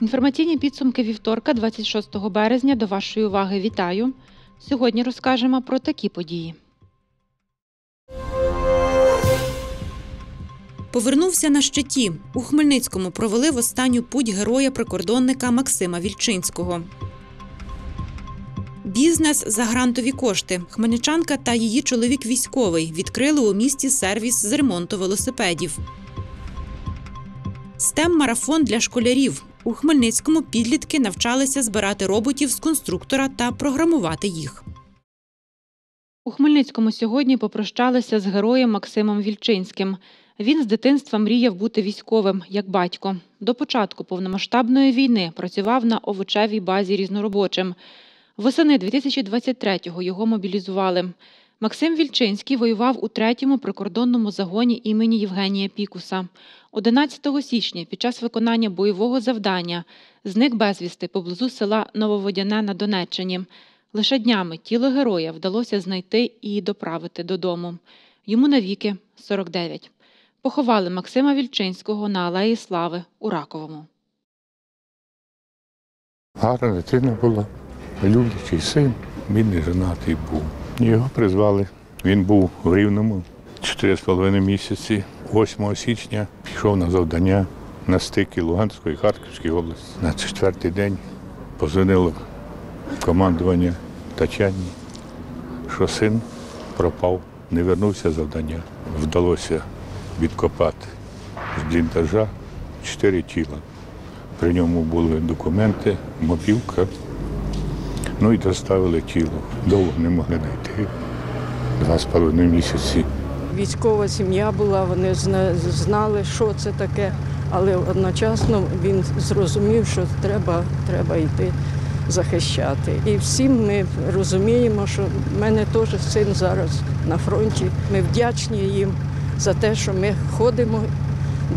Інформаційні підсумки вівторка, 26 березня. До вашої уваги вітаю. Сьогодні розкажемо про такі події. Повернувся на щиті. У Хмельницькому провели в останню путь героя-прикордонника Максима Вільчинського. Бізнес за грантові кошти. Хмельничанка та її чоловік військовий відкрили у місті сервіс з ремонту велосипедів. Стем марафон для школярів. У Хмельницькому підлітки навчалися збирати роботів з конструктора та програмувати їх. У Хмельницькому сьогодні попрощалися з героєм Максимом Вільчинським. Він з дитинства мріяв бути військовим, як батько. До початку повномасштабної війни працював на овочевій базі різноробочим. Восени 2023-го його мобілізували. Максим Вільчинський воював у третьому прикордонному загоні імені Євгенія Пікуса. 11 січня під час виконання бойового завдання зник безвісти поблизу села Нововодяне на Донеччині. Лише днями тіло героя вдалося знайти і доправити додому. Йому навіки 49. Поховали Максима Вільчинського на Алеї Слави у Раковому. Гарна дитина була, люблячий син, не женатий був. Його призвали. Він був в Рівному 4,5 місяці. 8 січня пішов на завдання на стики Луганської і Харківської області. На четвертий день позвонило командування Тачані, що син пропав, не вернувся завдання. Вдалося відкопати з бліндажа чотири тіла. При ньому були документи, мобілка. Ну і доставили тіло. Довго не могли знайти. Два з половиною місяці. Військова сім'я була, вони знали, що це таке, але одночасно він зрозумів, що треба, треба йти захищати. І всім ми розуміємо, що в мене теж син зараз на фронті. Ми вдячні їм за те, що ми ходимо,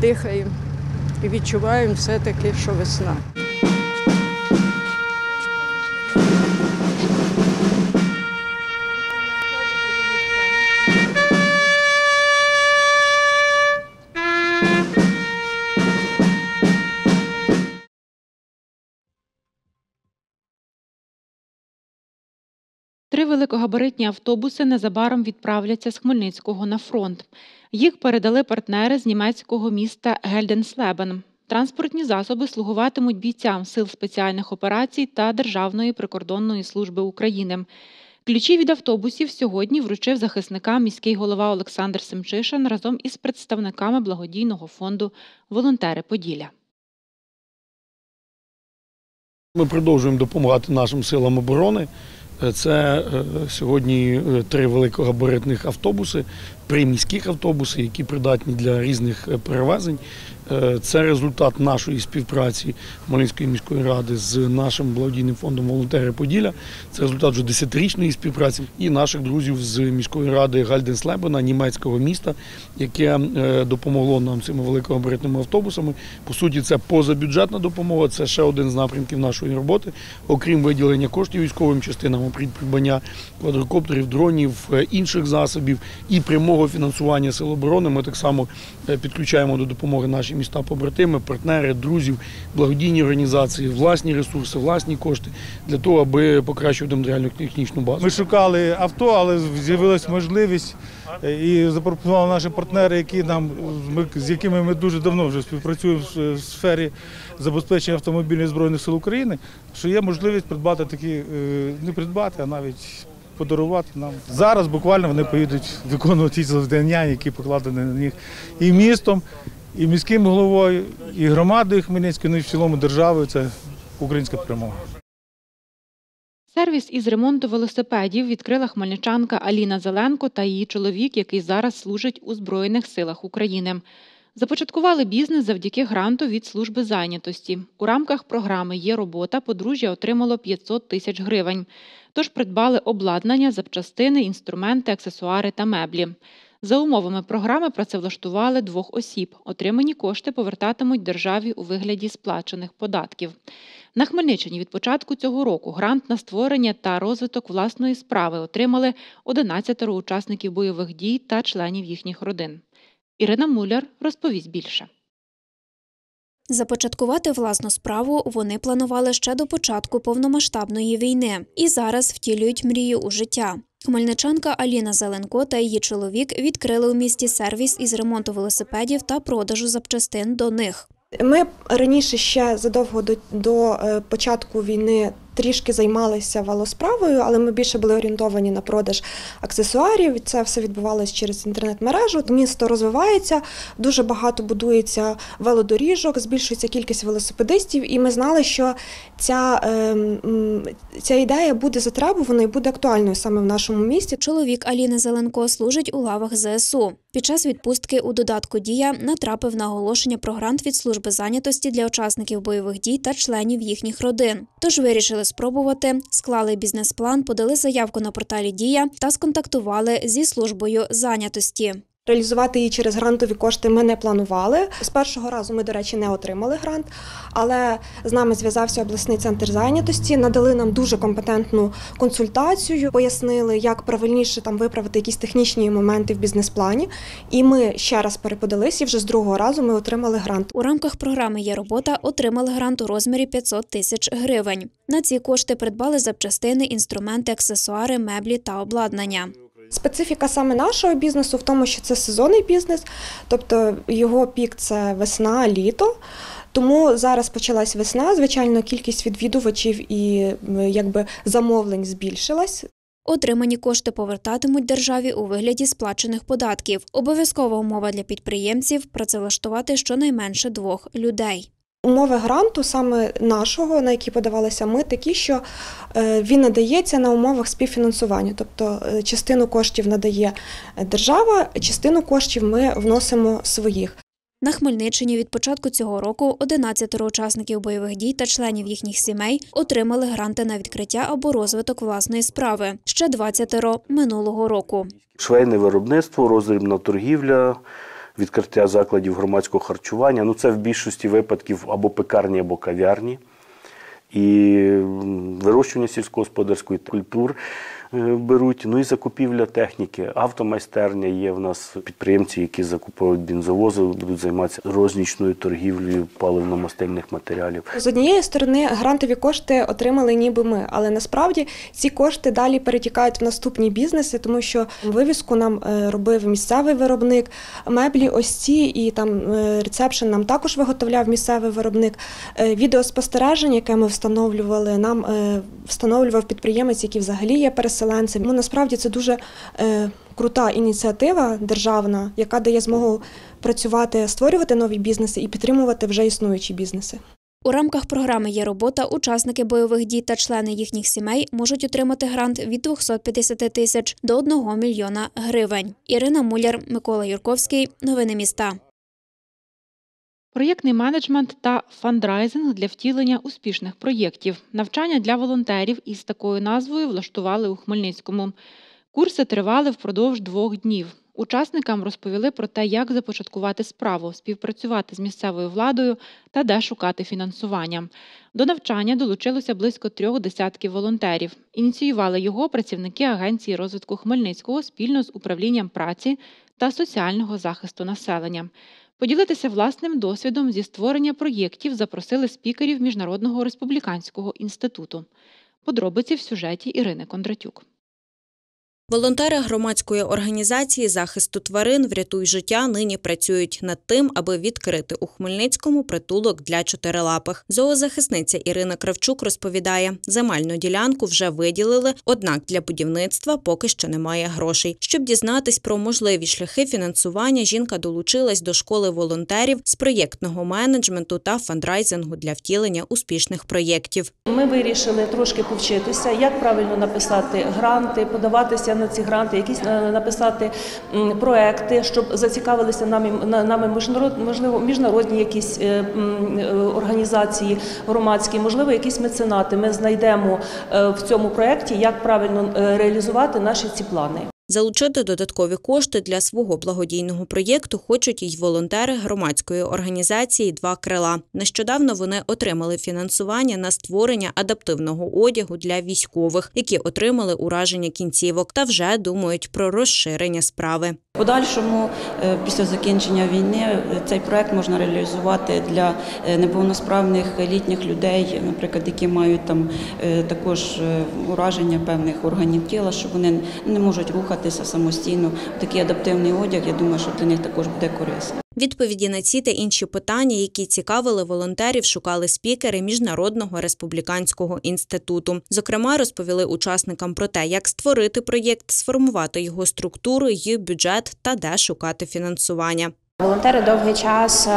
дихаємо і відчуваємо все-таки, що весна. Великогабаритні автобуси незабаром відправляться з Хмельницького на фронт. Їх передали партнери з німецького міста Гельденслебен. Транспортні засоби слугуватимуть бійцям Сил спеціальних операцій та Державної прикордонної служби України. Ключі від автобусів сьогодні вручив захисникам міський голова Олександр Семчишин разом із представниками благодійного фонду Волонтери Поділля. Ми продовжуємо допомагати нашим силам оборони. Це е, сьогодні е, три великогабаритних автобуси, приміських автобуси, які придатні для різних е, перевезень. Е, Це результат нашої співпраці Хмельницької міської ради з нашим благодійним фондом Волонтери Поділля. Це результат вже десятирічної співпраці і наших друзів з міської ради Гальденслебена, німецького міста, яке е, допомогло нам цими великогабаритними автобусами. По суті, це позабюджетна допомога. Це ще один з напрямків нашої роботи, окрім виділення коштів військовим частинам, придбання квадрокоптерів, дронів, інших засобів і прямого фінансування сил оборони. Ми так само е, підключаємо до допомоги наші міста побратими, партнери, друзів, благодійні організації, власні ресурси, власні кошти для того, аби покращувати матеріально-технічну базу. Ми шукали авто, але з'явилася можливість е, і запропонували наші партнери, які нам з якими ми дуже давно вже співпрацюємо в в сфері забезпечення автомобільних збройних сил України, що є можливість придбати такі, е, не придбати, а навіть подарувати нам. Зараз буквально вони поїдуть виконувати ті завдання, які покладені на них і містом, і міським головою, і громадою Хмельницької, ну і в цілому державою. Це українська перемога. Сервіс із ремонту велосипедів відкрила хмельничанка Аліна Зеленко та її чоловік, який зараз служить у Збройних силах України. Започаткували бізнес завдяки гранту від служби зайнятості. У рамках програми Є робота подружжя отримало 500 тисяч гривень. Тож придбали обладнання, запчастини, інструменти, аксесуари та меблі. За умовами програми працевлаштували двох осіб. Отримані кошти повертатимуть державі у вигляді сплачених податків. На Хмельниччині від початку цього року грант на створення та розвиток власної справи отримали 11 учасників бойових дій та членів їхніх родин. Ірина Муляр розповість більше. Започаткувати власну справу вони планували ще до початку повномасштабної війни і зараз втілюють мрію у життя. Хмельничанка Аліна Зеленко та її чоловік відкрили у місті сервіс із ремонту велосипедів та продажу запчастин до них. Ми раніше ще задовго до, до е, початку війни трішки займалися велосправою, але ми більше були орієнтовані на продаж аксесуарів. Це все відбувалося через інтернет-мережу. Місто розвивається, дуже багато будується велодоріжок, збільшується кількість велосипедистів, і ми знали, що ця, е, ця ідея буде затребувана і буде актуальною саме в нашому місті. Чоловік Аліни Зеленко служить у лавах ЗСУ. Під час відпустки у додатку Дія натрапив на оголошення про грант від служби зайнятості для учасників бойових дій та членів їхніх родин. Тож вирішили спробувати, склали бізнес-план, подали заявку на порталі Дія та сконтактували зі службою зайнятості. Реалізувати її через грантові кошти ми не планували. З першого разу ми, до речі, не отримали грант, але з нами зв'язався обласний центр зайнятості, надали нам дуже компетентну консультацію, пояснили, як правильніше там виправити якісь технічні моменти в бізнес-плані. І ми ще раз переподалися, і вже з другого разу ми отримали грант. У рамках програми є робота отримали грант у розмірі 500 тисяч гривень. На ці кошти придбали запчастини, інструменти, аксесуари, меблі та обладнання. Специфіка саме нашого бізнесу в тому, що це сезонний бізнес, тобто його пік це весна, літо. Тому зараз почалась весна. Звичайно, кількість відвідувачів і якби замовлень збільшилась. Отримані кошти повертатимуть державі у вигляді сплачених податків. Обов'язкова умова для підприємців працевлаштувати щонайменше двох людей. Умови гранту, саме нашого, на які подавалися ми, такі, що е, він надається на умовах співфінансування. Тобто е, частину коштів надає держава, частину коштів ми вносимо своїх. На Хмельниччині від початку цього року 11 учасників бойових дій та членів їхніх сімей отримали гранти на відкриття або розвиток власної справи. Ще 20 минулого року. Швейне виробництво, роздрібна торгівля, відкриття закладів громадського харчування. Ну, це в більшості випадків або пекарні, або кав'ярні. І вирощування сільськогосподарської культур е, беруть. Ну і закупівля техніки. Автомайстерня є в нас підприємці, які закуповують бензовози, будуть займатися рознічною торгівлею паливно-мастильних матеріалів. З однієї сторони, грантові кошти отримали ніби ми, але насправді ці кошти далі перетікають в наступні бізнеси, тому що вивіску нам е, робив місцевий виробник, меблі ось ці і там е, рецепшн нам також виготовляв місцевий виробник. Е, Відеоспостереження, яке ми встановлювали, нам е, встановлював підприємець, який взагалі є переселенцем. Ну насправді це дуже е, крута ініціатива державна, яка дає змогу працювати, створювати нові бізнеси і підтримувати вже існуючі бізнеси. У рамках програми є робота. Учасники бойових дій та члени їхніх сімей можуть отримати грант від 250 тисяч до 1 мільйона гривень. Ірина Муляр, Микола Юрковський. Новини міста. Проєктний менеджмент та фандрайзинг для втілення успішних проєктів. Навчання для волонтерів із такою назвою влаштували у Хмельницькому. Курси тривали впродовж двох днів. Учасникам розповіли про те, як започаткувати справу, співпрацювати з місцевою владою та де шукати фінансування. До навчання долучилося близько трьох десятків волонтерів. Ініціювали його працівники Агенції розвитку Хмельницького спільно з управлінням праці та соціального захисту населення. Поділитися власним досвідом зі створення проєктів запросили спікерів Міжнародного республіканського інституту. Подробиці в сюжеті Ірини Кондратюк. Волонтери громадської організації захисту тварин Врятуй життя нині працюють над тим, аби відкрити у Хмельницькому притулок для чотирилапих. Зоозахисниця Ірина Кравчук розповідає, земельну ділянку вже виділили, однак для будівництва поки що немає грошей. Щоб дізнатись про можливі шляхи фінансування, жінка долучилась до школи волонтерів з проєктного менеджменту та фандрайзингу для втілення успішних проєктів. Ми вирішили трошки повчитися, як правильно написати гранти, подаватися на ці гранти, якісь е, написати проекти, щоб зацікавилися нами на- нами можливо міжнародні якісь е, е, організації громадські, можливо, якісь меценати. Ми знайдемо в цьому проекті, як правильно реалізувати наші ці плани. Залучити додаткові кошти для свого благодійного проєкту хочуть й волонтери громадської організації Два крила. Нещодавно вони отримали фінансування на створення адаптивного одягу для військових, які отримали ураження кінцівок, та вже думають про розширення справи. Подальшому, е, після закінчення війни, е, цей проект можна реалізувати для е, неповносправних літніх людей, наприклад, які мають там також ураження певних органів тіла, що вони не можуть рухатися самостійно. Такий адаптивний одяг, я думаю, що для них також буде корисно. Відповіді на ці та інші питання, які цікавили волонтерів, шукали спікери Міжнародного республіканського інституту. Зокрема, розповіли учасникам про те, як створити проєкт, сформувати його структуру її бюджет та де шукати фінансування. Волонтери довгий час е,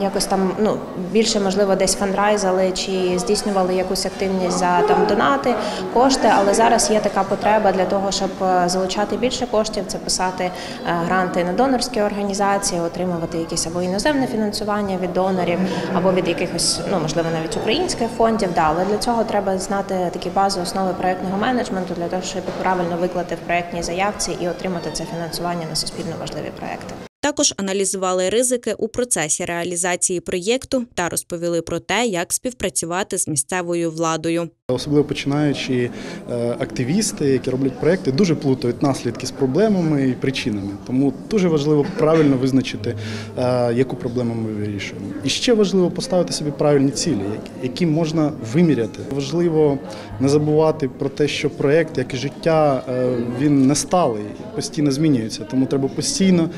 якось там ну більше можливо десь фандрайзали чи здійснювали якусь активність за там донати, кошти. Але зараз є така потреба для того, щоб е, залучати більше коштів, це писати е, гранти на донорські організації, отримувати якесь або іноземне фінансування від донорів, або від якихось, ну можливо, навіть українських фондів. Да, але для цього треба знати такі бази основи проектного менеджменту для того, щоб правильно виклати в проектній заявці і отримати це фінансування на суспільно важливі проекти. Також аналізували ризики у процесі реалізації проєкту та розповіли про те, як співпрацювати з місцевою владою. Особливо починаючи е, активісти, які роблять проекти, дуже плутають наслідки з проблемами і причинами. Тому дуже важливо правильно визначити, е, яку проблему ми вирішуємо. І ще важливо поставити собі правильні цілі, які- можна виміряти. Важливо не забувати про те, що проект, як і життя, е, він не сталий, постійно змінюється. Тому треба постійно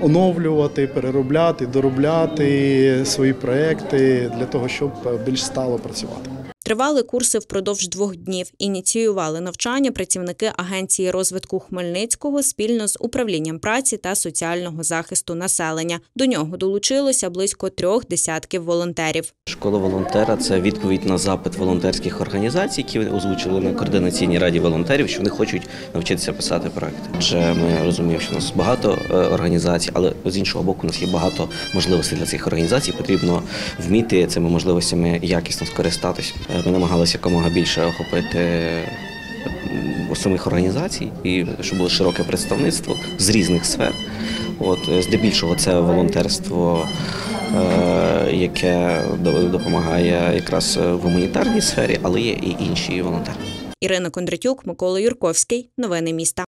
оновлювати, переробляти, доробляти свої проекти для того, щоб більш стало працювати. Тривали курси впродовж двох днів. Ініціювали навчання працівники Агенції розвитку Хмельницького спільно з управлінням праці та соціального захисту населення. До нього долучилося близько трьох десятків волонтерів. Школа волонтера це відповідь на запит волонтерських організацій, які озвучили на координаційній раді волонтерів, що вони хочуть навчитися писати проекти. Адже ми розуміємо, що у нас багато е, організацій, але з іншого боку, у нас є багато можливостей для цих організацій. Потрібно вміти цими можливостями якісно скористатись. Е, Ми намагалися якомога більше охопити самих організацій і щоб було широке представництво з різних сфер. От е, здебільшого це волонтерство, е, яке до- допомагає якраз в гуманітарній сфері, але є і інші волонтери. Ірина Кондратюк, Микола Юрковський. Новини міста.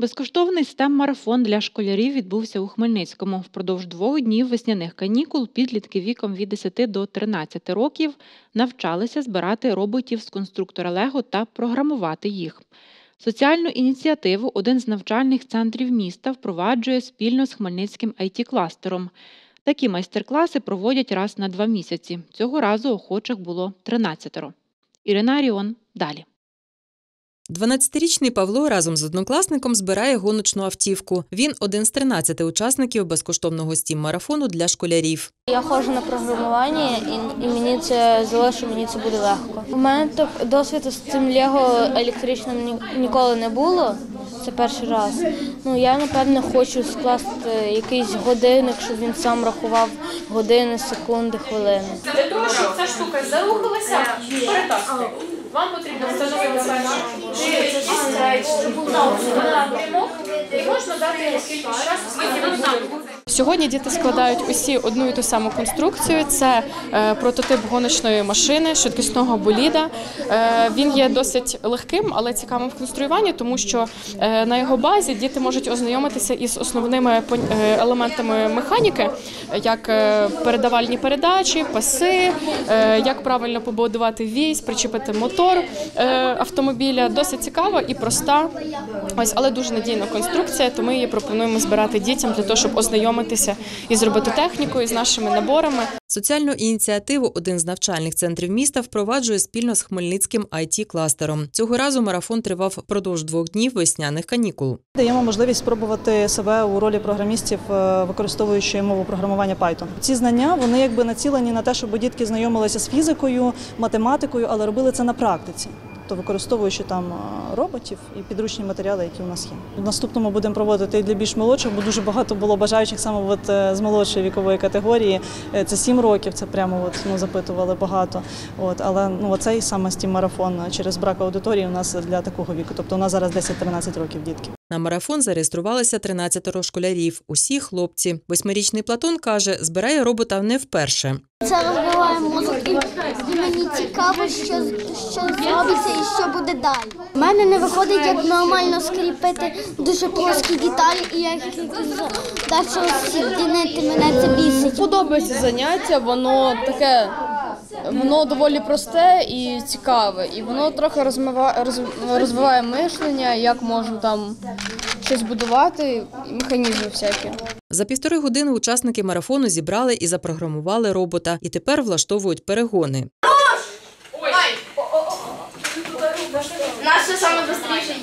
Безкоштовний STEM-марафон для школярів відбувся у Хмельницькому. Впродовж двох днів весняних канікул підлітки віком від 10 до 13 років навчалися збирати роботів з конструктора Лего та програмувати їх. Соціальну ініціативу один з навчальних центрів міста впроваджує спільно з Хмельницьким IT-кластером. Такі майстер-класи проводять раз на два місяці. Цього разу охочих було 13. Ірина Аріон далі. 12-річний Павло разом з однокласником збирає гоночну автівку. Він один з 13 учасників безкоштовного стім-марафону для школярів. Я ходжу на програмування, і, мені це здалося, що мені це буде легко. У мене досвіду з цим Лего електричним ні- ніколи не було. Це перший раз. Ну я напевне хочу скласти якийсь годинник, щоб він сам рахував години, секунди, хвилини. Для того, щоб ця штука зарухалася, перетаскує. Вам потрібно встановити напрямок і можна дати кілька разів. Сьогодні діти складають усі одну і ту саму конструкцію. Це е, прототип гоночної машини, швидкісного боліда. Е, він є досить легким, але цікавим в конструюванні, тому що е, на його базі діти можуть ознайомитися із основними елементами механіки, як передавальні передачі, паси, як правильно побудувати вісь, причепити мотор автомобіля. Досить цікава і проста. Ось, але дуже надійна конструкція, то ми її пропонуємо збирати дітям для того, щоб ознайомитися із робототехнікою, з нашими наборами. Соціальну ініціативу один з навчальних центрів міста впроваджує спільно з Хмельницьким IT-кластером. Цього разу марафон тривав впродовж двох днів весняних канікул. Даємо можливість спробувати себе у ролі програмістів, е, використовуючи мову програмування Python. Ці знання вони якби націлені на те, щоб дітки знайомилися з фізикою, математикою, але робили це на практиці. Тобто використовуючи там е, роботів і підручні матеріали, які у нас є. В наступному будемо проводити і для більш молодших, бо дуже багато було бажаючих саме от, е, з молодшої вікової категорії. Е, Це 7 років, це прямо от, ну, запитували багато. От, але ну, оцей саме стім марафон через брак аудиторії у нас для такого віку. Тобто у нас зараз 10-13 років дітки. На марафон зареєструвалися 13 школярів. Усі хлопці. Восьмирічний Платон каже, збирає робота не вперше. Це розвиває мозок і, мені цікаво, що, що зробиться і що буде далі. У мене не виходить як нормально скріпити дуже плоскі деталі, і як далі з'єднати мене це бісить. Подобається заняття, воно таке, воно доволі просте і цікаве. І воно трохи розмива- роз- розвиває мишлення, як можу там щось будувати, і механізми всякі. За півтори години учасники марафону зібрали і запрограмували робота, і тепер влаштовують перегони. Наш саме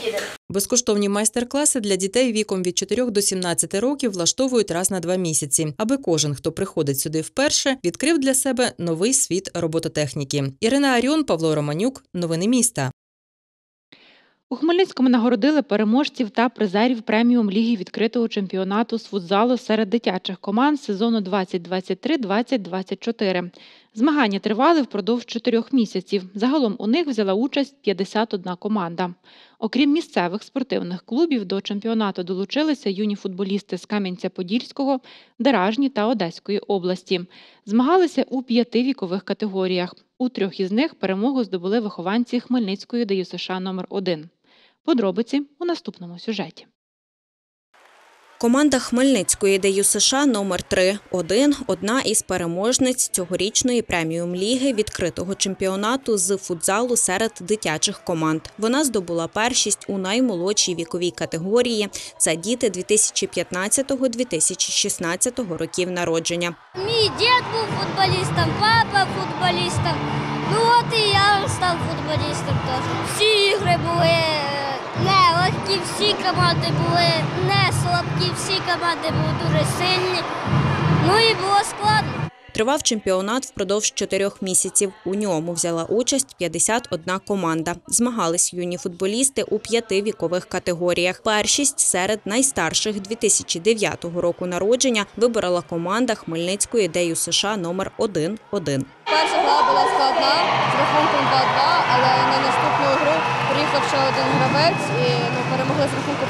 їде. Безкоштовні майстер-класи для дітей віком від 4 до 17 років влаштовують раз на два місяці, аби кожен, хто приходить сюди вперше, відкрив для себе новий світ робототехніки. Ірина Аріон, Павло Романюк. Новини міста. У Хмельницькому нагородили переможців та призерів преміум ліги відкритого чемпіонату з футзалу серед дитячих команд сезону 2023-2024. Змагання тривали впродовж чотирьох місяців. Загалом у них взяла участь 51 команда. Окрім місцевих спортивних клубів, до чемпіонату долучилися юні футболісти з Кам'янця-Подільського, Деражні та Одеської області. Змагалися у п'яти вікових категоріях. У трьох із них перемогу здобули вихованці Хмельницької ДЮСШ номер 1 Подробиці у наступному сюжеті. Команда Хмельницької ДЮ США номер 3 1 одна із переможниць цьогорічної преміум ліги відкритого чемпіонату з футзалу серед дитячих команд. Вона здобула першість у наймолодшій віковій категорії. Це діти 2015-2016 років народження. Мій дід був футболістом, папа футболістом. Ну от і я став футболістом теж. Всі ігри були е, легкі, всі команди були не слабкі, всі команди були дуже сильні. Ну і було складно. Тривав чемпіонат впродовж чотирьох місяців. У ньому взяла участь 51 команда. Змагались юні футболісти у п'яти вікових категоріях. Першість серед найстарших 2009 року народження виборола команда Хмельницької ДЮ США номер 1 1 Перша гра була складна з рахунком 2-2, але на наступну гру приїхав ще один гравець і ну, перемогли з рахунком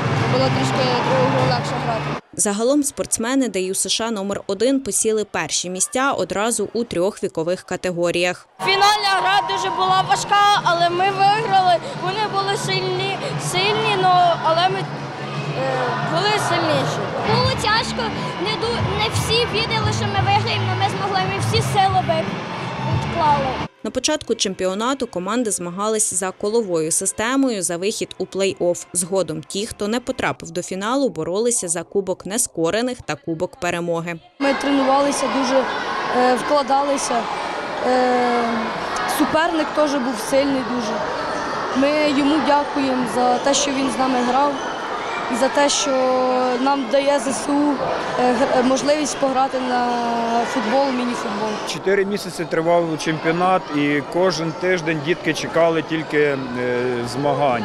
4-0. Було трішки другу гру легше грати. Загалом спортсмени ДЮ США номер 1 посіли перші місця одразу у трьох вікових категоріях. Фінальна гра дуже була важка, але ми виграли. Вони були сильні, сильні, але ми е, були сильніші. Було тяжко, не, не всі вірили, що ми виграємо, але ми змогли, ми всі сили відклали. На початку чемпіонату команди змагались за коловою системою за вихід у плей-офф. Згодом ті, хто не потрапив до фіналу, боролися за кубок нескорених та кубок перемоги. Ми тренувалися дуже, е, вкладалися. Е, суперник теж був сильний дуже. Ми йому дякуємо за те, що він з нами грав, за те, що нам дає ЗСУ е, можливість пограти на футбол, міні-футбол. Чотири місяці тривав чемпіонат, і кожен тиждень дітки чекали тільки е, змагань.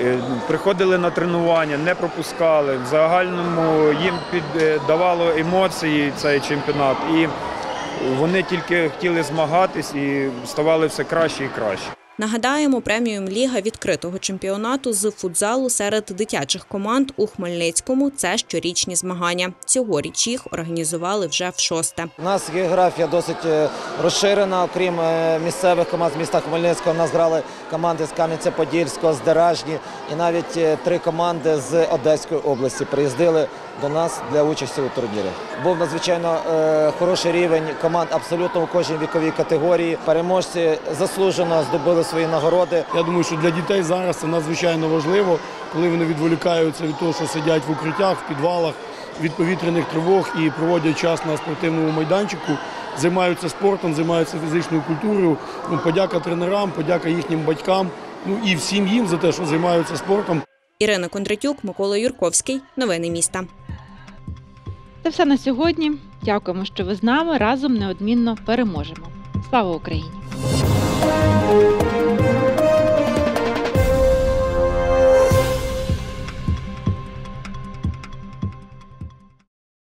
Е, Приходили на тренування, не пропускали. В загальному їм піддавало емоції цей чемпіонат, і вони тільки хотіли змагатись і ставали все краще і краще. Нагадаємо, преміум ліга відкритого чемпіонату з футзалу серед дитячих команд у Хмельницькому. Це щорічні змагання. Цьогоріч їх організували вже в шосте. У нас географія досить е, розширена. Окрім е, місцевих команд з міста Хмельницького, у нас грали команди з Кам'янця-Подільського, з Деражні і навіть е, три команди з Одеської області приїздили до нас для участі у турнірі. Був надзвичайно е, хороший рівень команд абсолютно у кожній віковій категорії. Переможці заслужено здобули свої нагороди. Я думаю, що для дітей зараз це надзвичайно важливо, коли вони відволікаються від того, що сидять в укриттях, в підвалах, від повітряних тривог і проводять час на спортивному майданчику, займаються спортом, займаються фізичною культурою. Ну, подяка тренерам, подяка їхнім батькам, ну і всім їм за те, що займаються спортом. Ірина Кондратюк, Микола Юрковський. Новини міста. Це все на сьогодні. Дякуємо, що ви з нами разом неодмінно переможемо. Слава Україні!